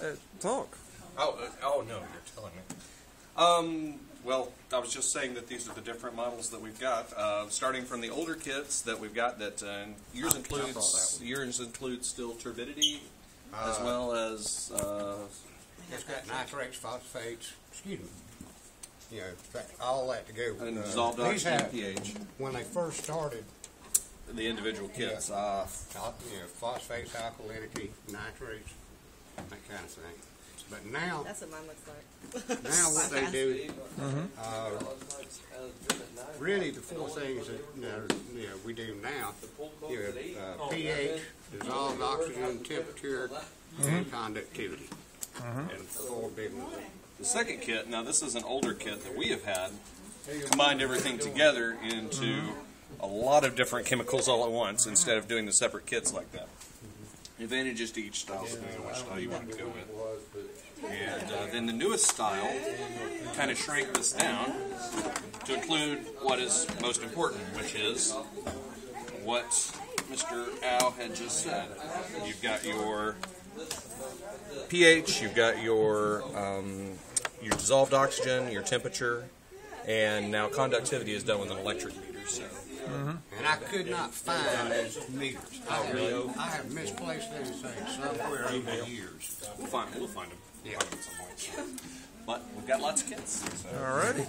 Uh, talk. Oh, uh, oh no, you're telling me. Um, well, I was just saying that these are the different models that we've got, uh, starting from the older kits that we've got. That uh, yours I- I includes that yours includes still turbidity as Uh, well as uh, It's got nitrates, phosphates, excuse me. You know, fa- all that to go. and Uh, dissolved oxygen have- pH. When they first started, The individual kits. Yeah. Uh, you know, phosphates, alkalinity, nitrates, that kind of thing. But now, That's what mine looks like. now what they do, uh, really the four things that, you know, you know, we do now, you know, uh, pH, dissolved oxygen, temperature, and conductivity. And four big ones. the second kit. Now this is an older kit that we have had. Combined everything together into a lot of different chemicals all at once instead of doing the separate kits like that. Advantages to each style, depending on which style you want to go with. And uh, then the newest style kind of shrank this down to include what is most important, which is what Mr. Al had just said. You've got your pH, you've got your um, your dissolved oxygen, your temperature, and now conductivity is done with an electric meter. So I could not find those meters. I have, I have misplaced those things somewhere over the years. we'll find them. we'll find them. Yeah. But we've got lots of kids. So. All righty.